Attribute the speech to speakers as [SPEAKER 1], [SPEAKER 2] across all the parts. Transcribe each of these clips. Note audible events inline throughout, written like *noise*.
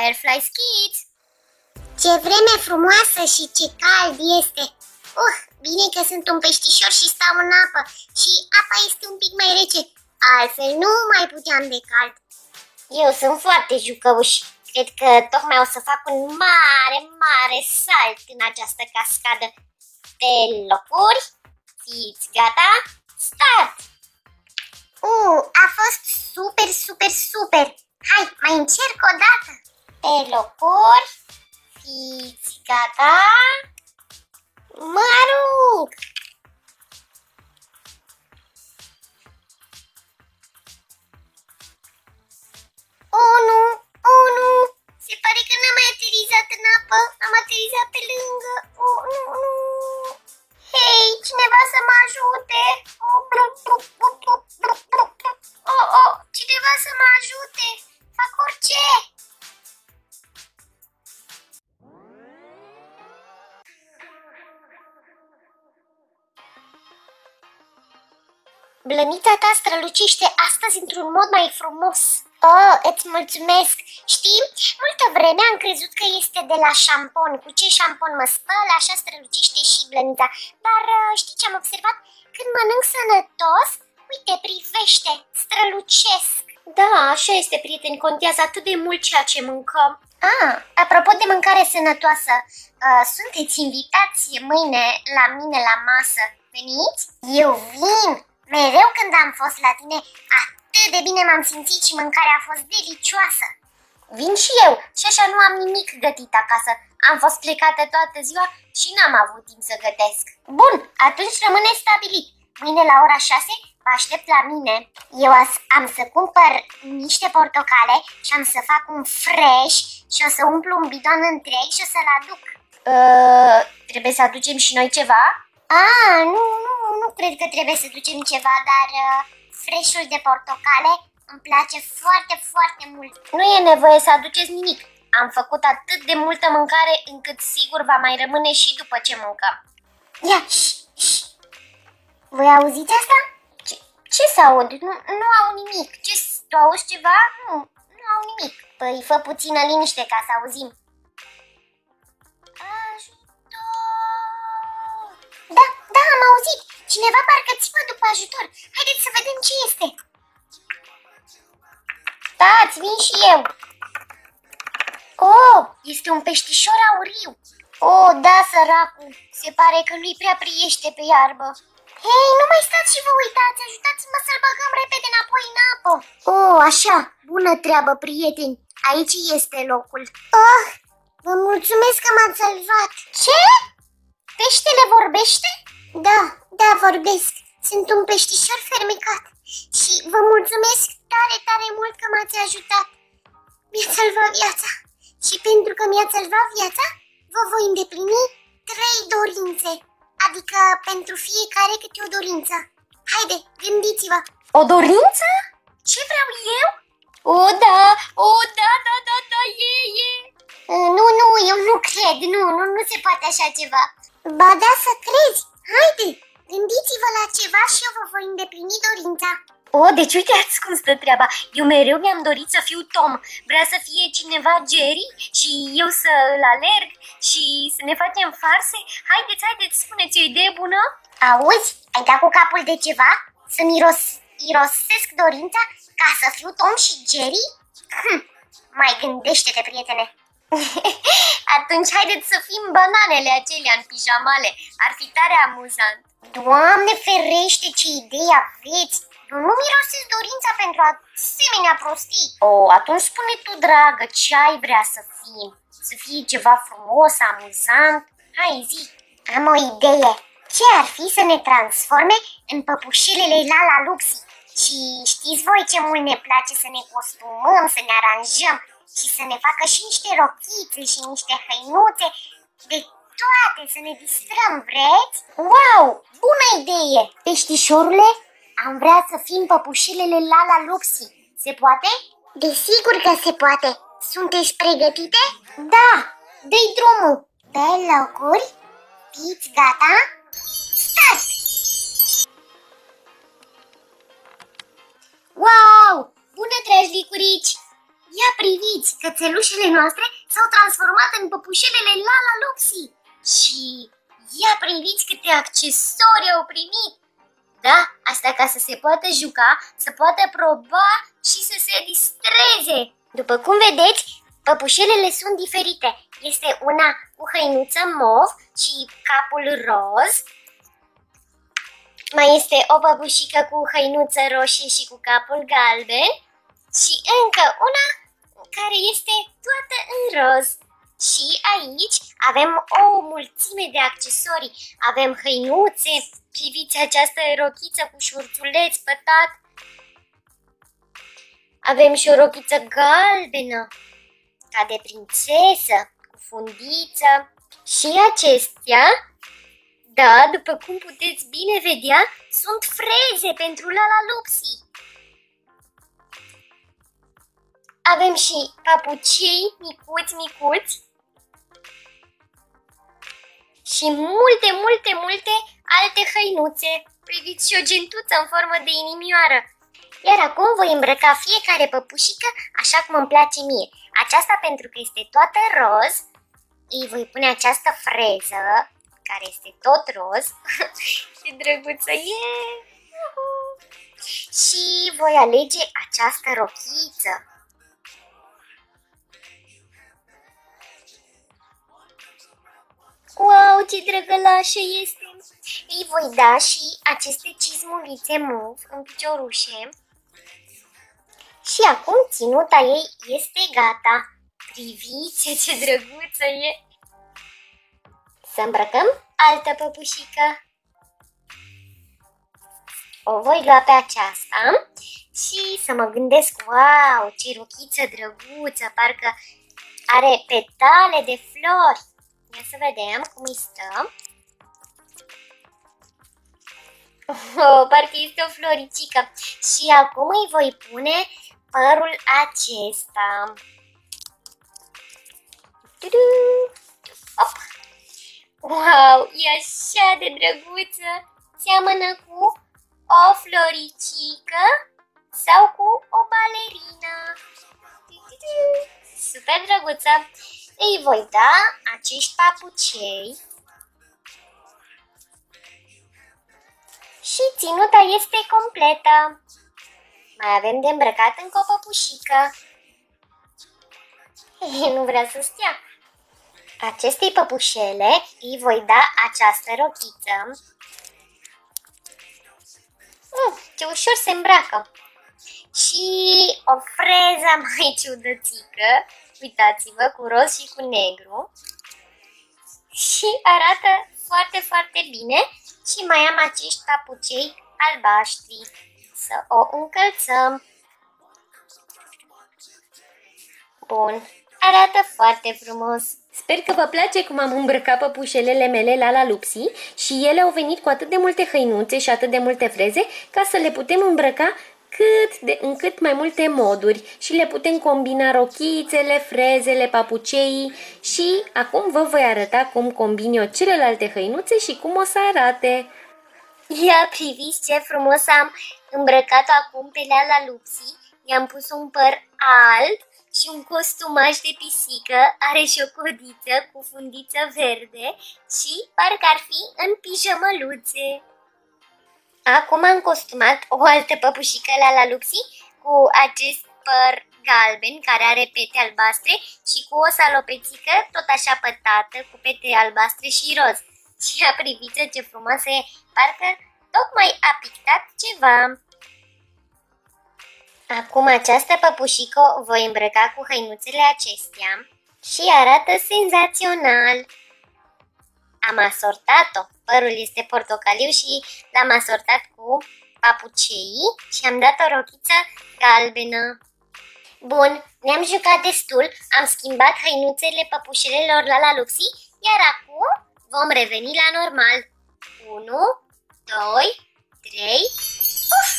[SPEAKER 1] Firefly Kids!
[SPEAKER 2] Ce vreme frumoasă și ce cald este! Uh, bine că sunt un peștișor și stau în apă și apa este un pic mai rece, altfel nu mai puteam de cald.
[SPEAKER 1] Eu sunt foarte jucăuș. Cred că tocmai o să fac un mare, mare salt în această cascadă. Pe locuri, fiți gata, start!
[SPEAKER 2] Uh, a fost super, super, super! Hai, mai încerc o dată!
[SPEAKER 1] Pe locuri, fiți Blănița ta strălucește astăzi într-un mod mai frumos. Oh, îți mulțumesc! Știi, multă vreme am crezut că este de la șampon. Cu ce șampon mă spăl, așa strălucește și blănița. Dar uh, știi ce am observat? Când mănânc sănătos, uite, privește, strălucesc. Da, așa este, prieteni, contează atât de mult ceea ce mâncăm.
[SPEAKER 2] Ah, apropo de mâncare sănătoasă, uh, sunteți invitați mâine la mine la masă. Veniți? Eu vin! Mereu când am fost la tine, atât de bine m-am simțit și mâncarea a fost delicioasă.
[SPEAKER 1] Vin și eu și așa nu am nimic gătit acasă. Am fost plecată toată ziua și n-am avut timp să gătesc.
[SPEAKER 2] Bun, atunci rămâne stabilit. Mâine la ora 6 vă aștept la mine. Eu am să cumpăr niște portocale și am să fac un fresh și o să umplu un bidon întreg și o să-l aduc.
[SPEAKER 1] Uh, trebuie să aducem și noi ceva?
[SPEAKER 2] Ah, nu, nu, nu cred că trebuie să ducem ceva, dar uh, freșul de portocale îmi place foarte, foarte mult.
[SPEAKER 1] Nu e nevoie să aduceți nimic. Am făcut atât de multă mâncare încât sigur va mai rămâne și după ce mâncăm.
[SPEAKER 2] Ia, ș, ș. Voi auziți asta?
[SPEAKER 1] Ce, ce să aud? Nu, nu au nimic. Ce, tu auzi ceva? Nu, nu au nimic.
[SPEAKER 2] Păi fă puțină liniște ca să auzim. Da, da, am auzit. Cineva parcă țipă după ajutor. Haideți să vedem ce este.
[SPEAKER 1] Stați, vin și eu.
[SPEAKER 2] Oh, este un peștișor auriu.
[SPEAKER 1] Oh, da, săracul. Se pare că nu-i prea priește pe iarbă.
[SPEAKER 2] Hei, nu mai stați și vă uitați, ajutați-mă să-l băgăm repede înapoi în apă.
[SPEAKER 1] Oh, așa, bună treabă, prieteni. Aici este locul.
[SPEAKER 2] Oh, vă mulțumesc că m-ați salvat.
[SPEAKER 1] Ce? Peștele vorbește?
[SPEAKER 2] Da, da, vorbesc. Sunt un peștișor fermecat și vă mulțumesc tare, tare mult că m-ați ajutat. Mi-ați salvat viața și pentru că mi-ați salvat viața, vă voi îndeplini trei dorințe, adică pentru fiecare câte o dorință. Haide, gândiți-vă!
[SPEAKER 1] O dorință?
[SPEAKER 2] Ce vreau eu?
[SPEAKER 1] O, da, o, da, da, da, da, e, e.
[SPEAKER 2] Nu, nu, eu nu cred, nu, nu, nu se poate așa ceva. Ba da, să crezi, haide, gândiți-vă la ceva și eu vă voi îndeplini dorința.
[SPEAKER 1] O, deci uitați cum stă treaba. Eu mereu mi-am dorit să fiu Tom. Vrea să fie cineva Jerry și eu să îl alerg și să ne facem farse. Haideți, haideți, spuneți o idee bună?
[SPEAKER 2] Auzi, ai dat cu capul de ceva? Să miros, irosesc dorința ca să fiu Tom și Jerry? Hm, mai gândește-te, prietene. *laughs*
[SPEAKER 1] Atunci haideți să fim bananele acelea în pijamale. Ar fi tare amuzant.
[SPEAKER 2] Doamne ferește, ce idee aveți! Eu nu mirosesc dorința pentru asemenea prostii.
[SPEAKER 1] Oh, atunci spune tu, dragă, ce ai vrea să fii? Să fie ceva frumos, amuzant? Hai, zi!
[SPEAKER 2] Am o idee. Ce ar fi să ne transforme în păpușilele Lala Luxi? Și știți voi ce mult ne place să ne costumăm, să ne aranjăm și să ne facă și niște rochițe și niște hăinuțe, de toate, să ne distrăm, vreți?
[SPEAKER 1] Wow, bună idee!
[SPEAKER 2] Peștișorule, am vrea să fim păpușilele Lala Luxi. Se poate? Desigur că se poate. Sunteți pregătite?
[SPEAKER 1] Da, dă-i drumul.
[SPEAKER 2] Pe locuri, fiți gata? Start!
[SPEAKER 1] Wow! Bună, dragi licurici! Ia priviți, cățelușele noastre s-au transformat în păpușelele Lala Lupsi. Și ia priviți câte accesori au primit. Da, asta ca să se poată juca, să poată proba și să se distreze. După cum vedeți, păpușelele sunt diferite. Este una cu hăinuță mov și capul roz. Mai este o păpușică cu hăinuță roșie și cu capul galben. Și încă una care este toată în roz. Și aici avem o mulțime de accesorii. Avem hăinuțe, priviți această rochiță cu șurțuleț pătat. Avem și o rochiță galbenă, ca de prințesă, cu fundiță. Și acestea, da, după cum puteți bine vedea, sunt freze pentru Lala Luxi. Avem și papucii micuți, micuți. Și multe, multe, multe alte hăinuțe. Priviți și o gentuță în formă de inimioară. Iar acum voi îmbrăca fiecare păpușică așa cum îmi place mie. Aceasta pentru că este toată roz. Îi voi pune această freză, care este tot roz. *laughs* Ce drăguță e! Și voi alege această rochiță. Ce drăgălașă este! Îi voi da și aceste cizmulițe mov în piciorușe. Și acum ținuta ei este gata. Priviți ce drăguță e! Să îmbrăcăm altă păpușică. O voi lua pe aceasta și să mă gândesc, wow, ce rochiță drăguță, parcă are petale de flori. Ia să vedem cum îi stă. *laughs* Oh, parcă este o floricică. Și acum îi voi pune părul acesta. Op. Wow, e așa de drăguță. Seamănă cu o floricică sau cu o balerină. Super drăguță. Îi voi da acești papucei și ținuta este completă. Mai avem de îmbrăcat încă o păpușică. nu vrea să stea. Acestei păpușele îi voi da această rochiță. Mm, ce ușor se îmbracă. Și o freză mai ciudățică uitați-vă, cu roz și cu negru. Și arată foarte, foarte bine și mai am acești papucei albaștri. Să o încălțăm. Bun, arată foarte frumos.
[SPEAKER 3] Sper că vă place cum am îmbrăcat păpușelele mele la la Lupsi și ele au venit cu atât de multe hăinuțe și atât de multe freze ca să le putem îmbrăca cât de, în cât mai multe moduri și le putem combina rochițele, frezele, papuceii și acum vă voi arăta cum combin eu celelalte hăinuțe și cum o să arate.
[SPEAKER 1] Ia priviți ce frumos am îmbrăcat acum pe Leala Lupsi, i-am pus un păr alb și un costumaj de pisică, are și o codiță cu fundiță verde și parcă ar fi în pijamăluțe. Acum am costumat o altă păpușică la la Luxi cu acest păr galben care are pete albastre și cu o salopețică tot așa pătată cu pete albastre și roz. *laughs* Și a priviță ce frumoasă e, parcă tocmai a pictat ceva. Acum această păpușică o voi îmbrăca cu hăinuțele acestea și arată senzațional. Am asortat-o părul este portocaliu și l-am asortat cu papucei și am dat o rochiță galbenă. Bun, ne-am jucat destul, am schimbat hăinuțele păpușelelor la la Luxi, iar acum vom reveni la normal. 1, 2, 3, uf!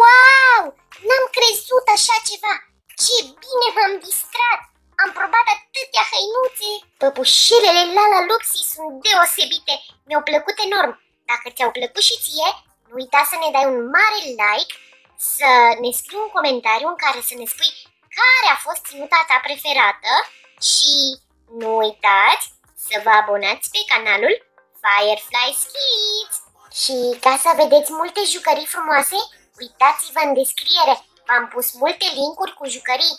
[SPEAKER 1] Wow! N-am crezut așa ceva! Ce bine m-am distrat! Am probat atâtea hăinuțe. Păpușelele Lala Luxi sunt deosebite. Mi-au plăcut enorm. Dacă ți-au plăcut și ție, nu uita să ne dai un mare like, să ne scrii un comentariu în care să ne spui care a fost ținuta ta preferată și nu uitați să vă abonați pe canalul Firefly Kids. Și ca să vedeți multe jucării frumoase, uitați-vă în descriere, v-am pus multe linkuri cu jucării.